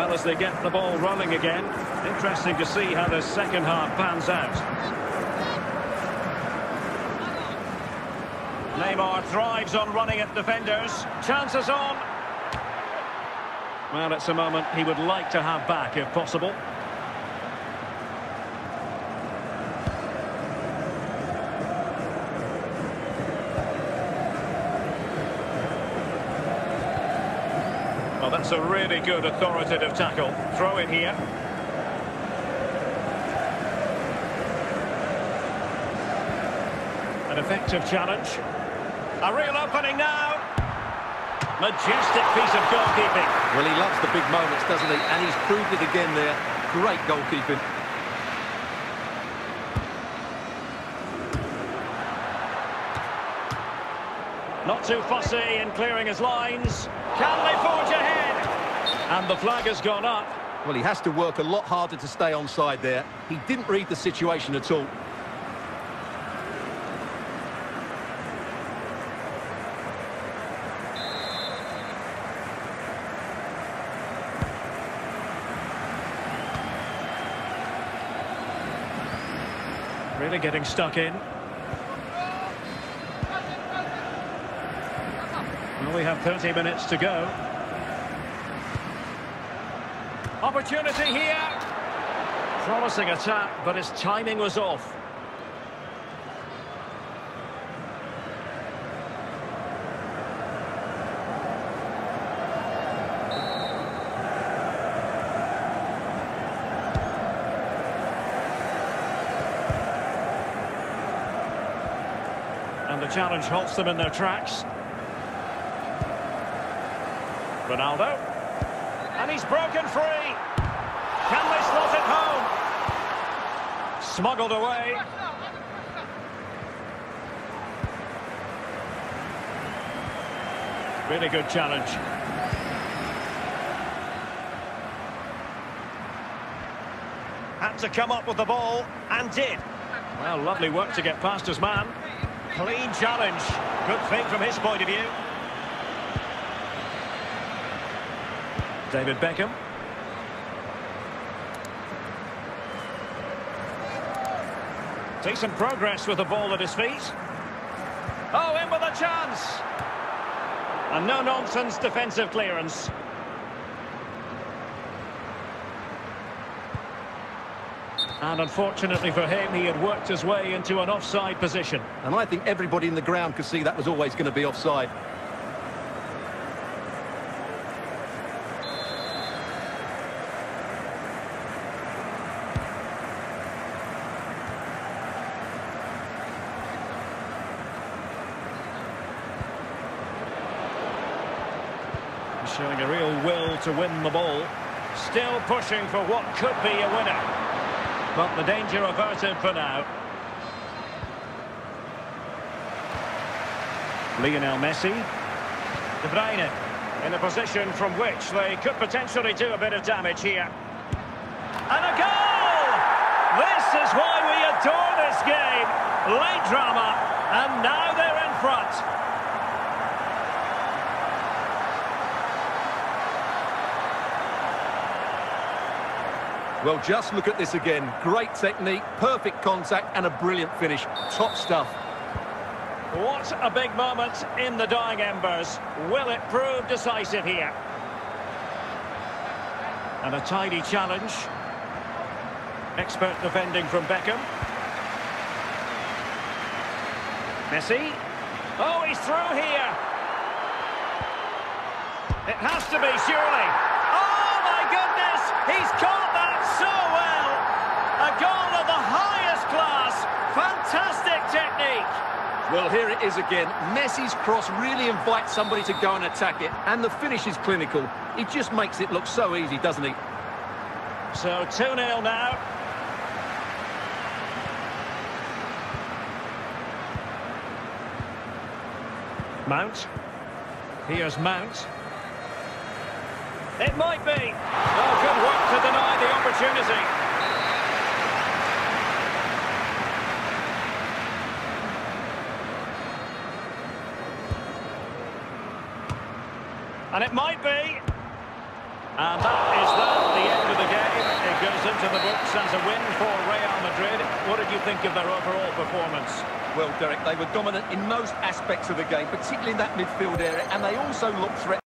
Well, as they get the ball rolling again, interesting to see how the second half pans out. Neymar thrives on running at defenders. Chances on. Well, it's a moment he would like to have back if possible. Well, that's a really good authoritative tackle. Throw in here. An effective challenge. A real opening now. Majestic piece of goalkeeping. Well, he loves the big moments, doesn't he? And he's proved it again there. Great goalkeeping. Not too fussy in clearing his lines. Can they forge ahead? And the flag has gone up. Well, he has to work a lot harder to stay onside there. He didn't read the situation at all. Really getting stuck in. Well, we have 30 minutes to go. Opportunity here. Promising attack, but his timing was off. And the challenge halts them in their tracks. Ronaldo. And he's broken free. Can they slot it home? Smuggled away. Really good challenge. Had to come up with the ball, and did. Well, lovely work to get past his man. Clean challenge. Good thing from his point of view. David Beckham. Decent progress with the ball at his feet. Oh, in with a chance. And no-nonsense defensive clearance. And unfortunately for him, he had worked his way into an offside position. And I think everybody in the ground could see that was always going to be offside. Showing a real will to win the ball. Still pushing for what could be a winner. But the danger averted for now. Lionel Messi. De Bruyne in a position from which they could potentially do a bit of damage here. And a goal! This is why we adore this game. Late drama, and now they're in front. Well, just look at this again. Great technique, perfect contact, and a brilliant finish. Top stuff. What a big moment in the dying embers. Will it prove decisive here? And a tidy challenge. Expert defending from Beckham. Messi. Oh, he's through here. It has to be, surely. Oh, my goodness! He's caught that so well! A goal of the highest class. Fantastic technique. Well, here it is again. Messi's cross really invites somebody to go and attack it, and the finish is clinical. He just makes it look so easy, doesn't he? So 2-0 now. Mount. Here's Mount. It might be. Oh, good work to deny the opportunity. And it might be. And that is that, the end of the game. It goes into the books as a win for Real Madrid. What did you think of their overall performance? Well, Derek, they were dominant in most aspects of the game, particularly in that midfield area, and they also looked threatening.